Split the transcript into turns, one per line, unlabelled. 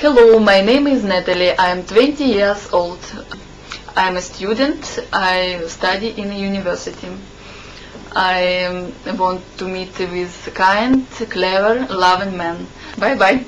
Hello, my name is Natalie. I am 20 years old. I am a student. I study in a university. I want to meet with kind, clever, loving man. Bye bye.